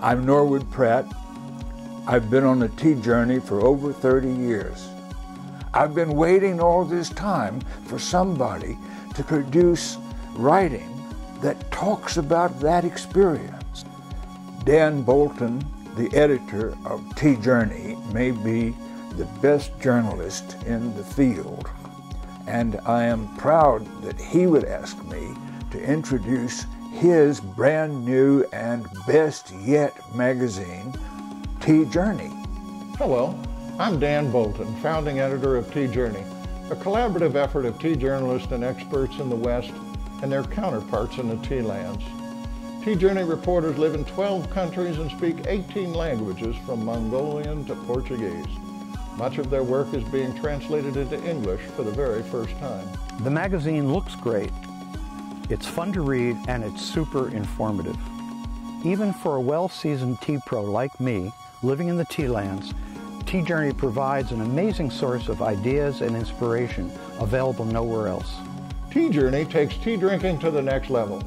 I'm Norwood Pratt. I've been on a tea journey for over 30 years. I've been waiting all this time for somebody to produce writing that talks about that experience. Dan Bolton, the editor of Tea Journey, may be the best journalist in the field, and I am proud that he would ask me to introduce his brand new and best yet magazine, Tea Journey. Oh, Hello, I'm Dan Bolton, founding editor of Tea Journey, a collaborative effort of tea journalists and experts in the West and their counterparts in the tea lands. Tea Journey reporters live in 12 countries and speak 18 languages from Mongolian to Portuguese. Much of their work is being translated into English for the very first time. The magazine looks great it's fun to read and it's super informative. Even for a well-seasoned tea pro like me, living in the tea lands, Tea Journey provides an amazing source of ideas and inspiration available nowhere else. Tea Journey takes tea drinking to the next level.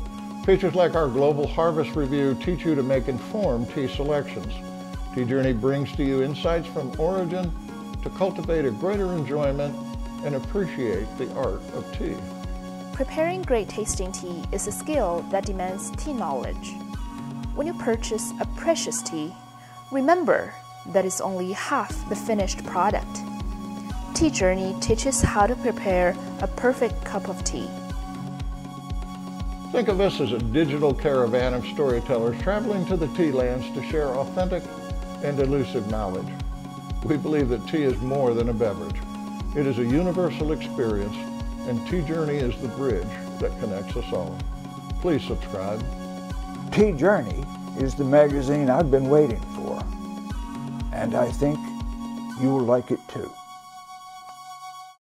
Features like our Global Harvest Review teach you to make informed tea selections. Tea Journey brings to you insights from origin to cultivate a greater enjoyment and appreciate the art of tea. Preparing great tasting tea is a skill that demands tea knowledge. When you purchase a precious tea, remember that it's only half the finished product. Tea Journey teaches how to prepare a perfect cup of tea. Think of us as a digital caravan of storytellers traveling to the tea lands to share authentic and elusive knowledge. We believe that tea is more than a beverage. It is a universal experience and Tea Journey is the bridge that connects us all. Please subscribe. Tea Journey is the magazine I've been waiting for, and I think you will like it too.